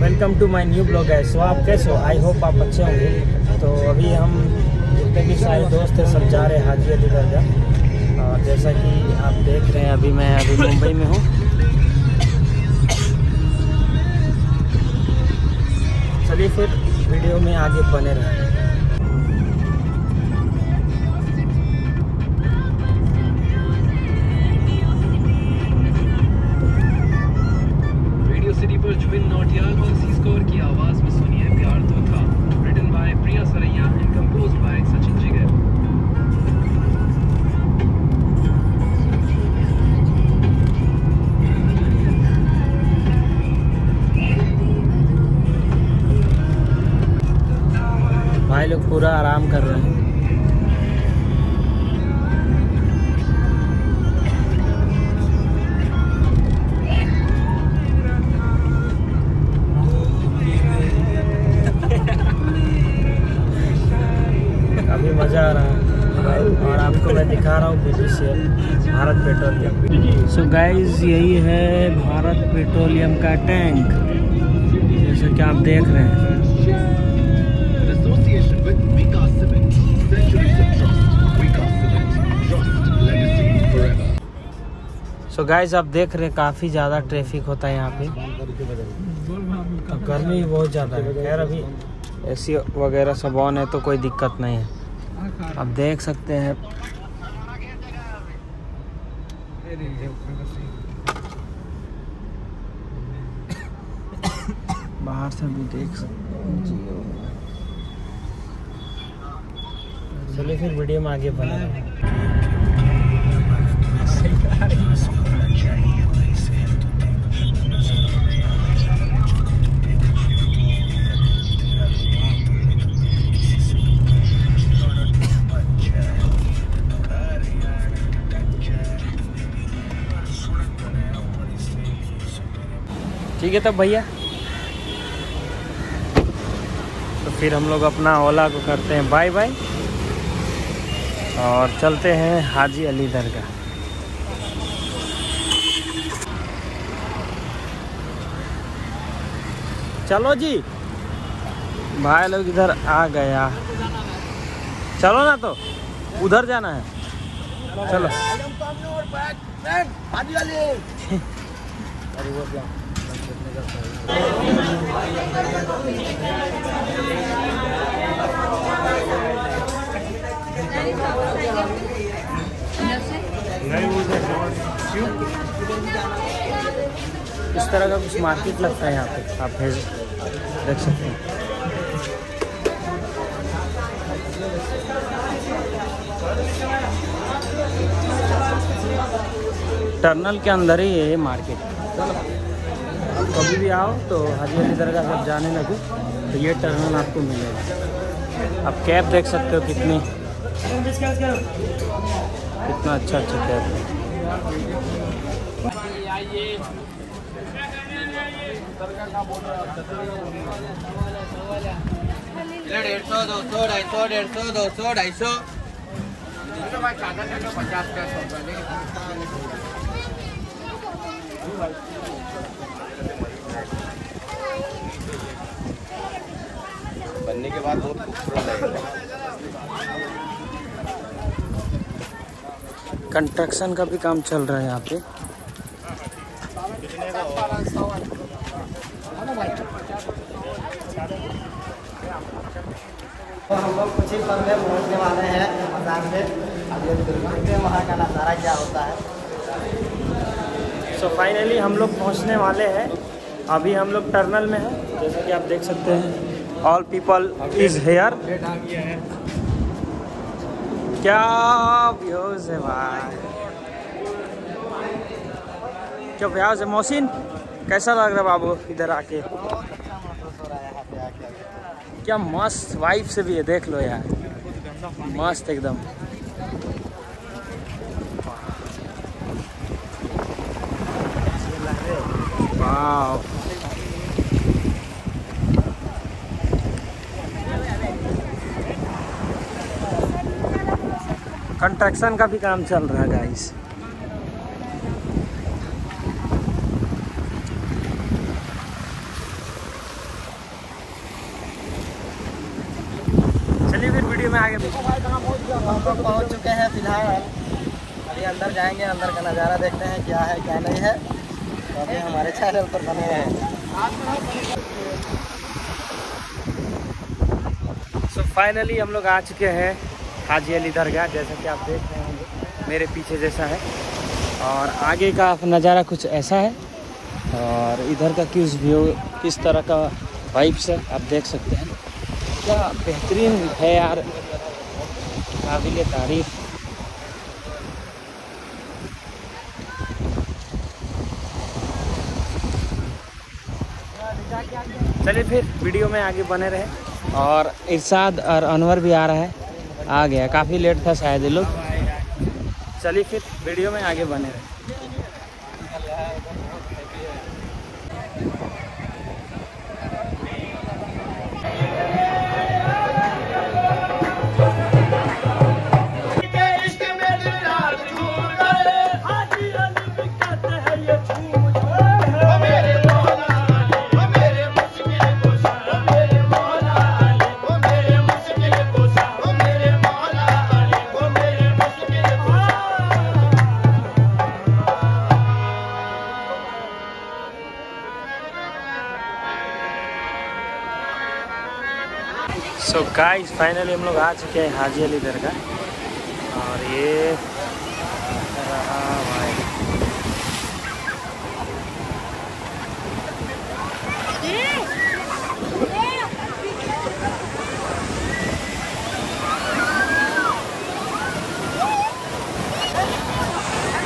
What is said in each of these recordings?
Welcome to my new blog है so आप कैसे हो? आई होप आप अच्छे होंगे। तो अभी हम जितने भी सारे दोस्त हैं, सब जा रहे हैं हाजी अली दर्जा और जैसा कि आप देख रहे हैं, अभी मैं अभी मुंबई में हूँ। चलिए फिर वीडियो में आगे बने रहें। भाई लोग पूरा आराम कर रहे हैं। काफ़ी मज़ा आ रहा है। और आपको मैं दिखा रहा हूँ PTCL Bharat Petroleum. So guys यही है भारत पेट्रोलियम का टैंक। जैसे कि आप देख रहे हैं। सो गाइज़ आप देख रहे हैं, काफ़ी ज़्यादा ट्रैफ़िक होता है यहाँ पे। अब गर्मी बहुत ज़्यादा है। खैर, अभी एसी वगैरह सब ऑन है तो कोई दिक्कत नहीं है। आप देख सकते हैं। बाहर से भी देख सकते चलिए फिर वीडियो में आगे रहें। ठीक है तब भैया। तो फिर हम लोग अपना ओला को करते हैं। Bye bye. और चलते हैं हाजी अली दरगाह चलो जी। भाई लोग इधर आ गया। चलो ना तो उधर जाना है। चलो। इस तरह का कुछ मार्केट लगता है यहाँ पे? आप भेज देख सकते हैं। टर्नल के अंदर ही ये मार्केट। कभी भी आओ तो हाजी अली दरगाह जब जाने लगे तो ये टर्नल आपको मिलेगा। आप कैब देख सकते हो कितनी। कितना अच्छा अच्छा कैब है। दो सौ ढाई सौ बनने के बाद बहुत खूबसूरत कंस्ट्रक्शन का भी काम चल रहा है यहाँ पे। हम कुछ ही में पहुँचने वाले हैं मजार पे अभी देखते हैं वहाँ का नज़ारा क्या होता है। सो so फाइनली हम लोग पहुँचने वाले हैं। अभी हम लोग टर्नल में हैं, जैसे कि आप देख सकते हैं। ऑल पीपल इज़ हेयर क्या व्यूज़ है भाई? क्या व्यूज़ है? मोहसिन, कैसा लग रहा है बाबू इधर आके? क्या मस्त वाइफ से भी है देख लो यार। मस्त एकदम। कंस्ट्रक्शन का भी काम चल रहा है गाइस वीडियो में आगे भी हम लोग पहुँच चुके हैं फ़िलहाल। अभी अंदर जाएँगे, अंदर का नज़ारा देखते हैं क्या है, क्या नहीं है। तो अभी हमारे चैनल पर बने रहें सो फाइनली हम लोग आ चुके हैं हाजी अली दरगाह, जैसा कि आप देख रहे हैं मेरे पीछे जैसा है। और आगे का नज़ारा कुछ ऐसा है। और इधर का किस व्यू किस तरह का वाइब्स है, आप देख सकते हैं। क्या बेहतरीन है यार। काबिल तारीफ़। चलिए फिर वीडियो में आगे बने रहे और इरशाद और अनवर भी आ रहा है। आ गया, काफ़ी लेट था शायद ये लोग। चलिए फिर वीडियो में आगे बने रहे। सो गाइस फाइनली हम लोग आ चुके हैं हाजी अली दरगाह। और ये रहा भाई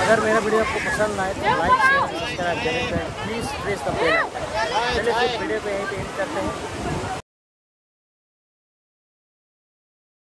अगर मेरा वीडियो आपको पसंद आए तो लाइक शेयर सब्सक्राइब करें। प्लीज़ वीडियो को यहीं पे एंड करते हैं।